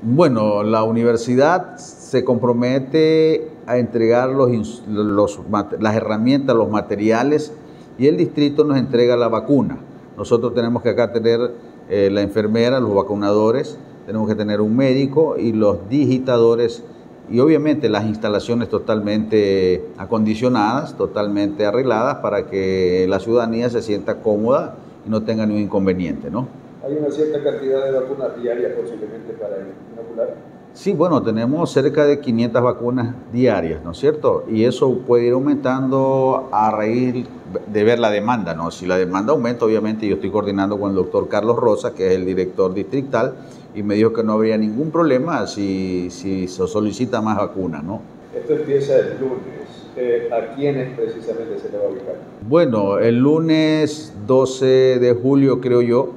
Bueno, la universidad se compromete a entregar los, las herramientas, los materiales y el distrito nos entrega la vacuna. Nosotros tenemos que acá tener eh, la enfermera, los vacunadores, tenemos que tener un médico y los digitadores y obviamente las instalaciones totalmente acondicionadas, totalmente arregladas para que la ciudadanía se sienta cómoda y no tenga ningún inconveniente, ¿no? ¿Hay una cierta cantidad de vacunas diarias posiblemente para inocular? Sí, bueno, tenemos cerca de 500 vacunas diarias, ¿no es cierto? Y eso puede ir aumentando a raíz de ver la demanda, ¿no? Si la demanda aumenta, obviamente yo estoy coordinando con el doctor Carlos Rosa, que es el director distrital, y me dijo que no habría ningún problema si, si se solicita más vacunas, ¿no? Esto empieza el lunes. Eh, ¿A quiénes precisamente se le va a ubicar? Bueno, el lunes 12 de julio, creo yo,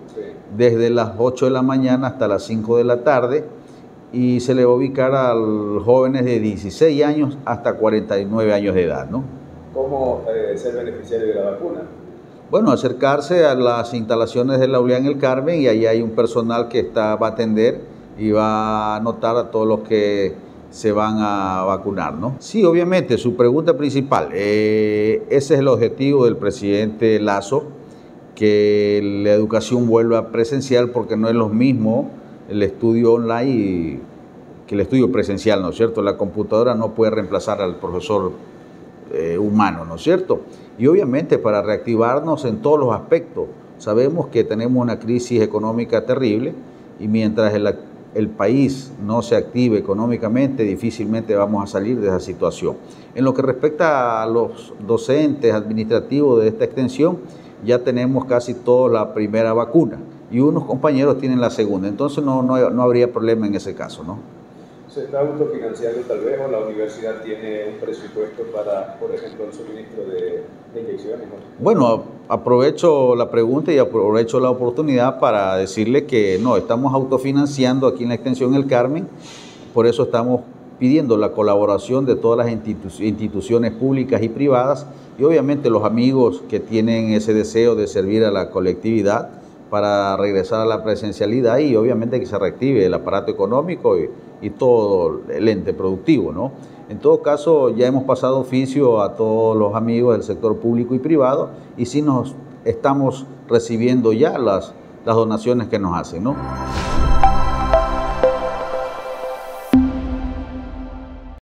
desde las 8 de la mañana hasta las 5 de la tarde, y se le va a ubicar a jóvenes de 16 años hasta 49 años de edad, ¿no? ¿Cómo eh, ser beneficiario de la vacuna? Bueno, acercarse a las instalaciones de la en El Carmen y ahí hay un personal que está, va a atender y va a anotar a todos los que se van a vacunar, ¿no? Sí, obviamente, su pregunta principal, eh, ese es el objetivo del presidente Lazo, que la educación vuelva presencial porque no es lo mismo el estudio online que el estudio presencial, ¿no es cierto? La computadora no puede reemplazar al profesor eh, humano, ¿no es cierto? Y obviamente para reactivarnos en todos los aspectos. Sabemos que tenemos una crisis económica terrible y mientras el, el país no se active económicamente, difícilmente vamos a salir de esa situación. En lo que respecta a los docentes administrativos de esta extensión, ya tenemos casi toda la primera vacuna y unos compañeros tienen la segunda, entonces no, no, no habría problema en ese caso, ¿no? ¿Se está autofinanciando tal vez o la universidad tiene un presupuesto para, por ejemplo, el suministro de, inyecciones? Bueno, aprovecho la pregunta y aprovecho la oportunidad para decirle que no, estamos autofinanciando aquí en la extensión El Carmen, por eso estamos pidiendo la colaboración de todas las instituciones públicas y privadas y obviamente los amigos que tienen ese deseo de servir a la colectividad para regresar a la presencialidad y obviamente que se reactive el aparato económico y, todo el ente productivo, ¿no? En todo caso, ya hemos pasado oficio a todos los amigos del sector público y privado y sí nos estamos recibiendo ya las, las donaciones que nos hacen, ¿no?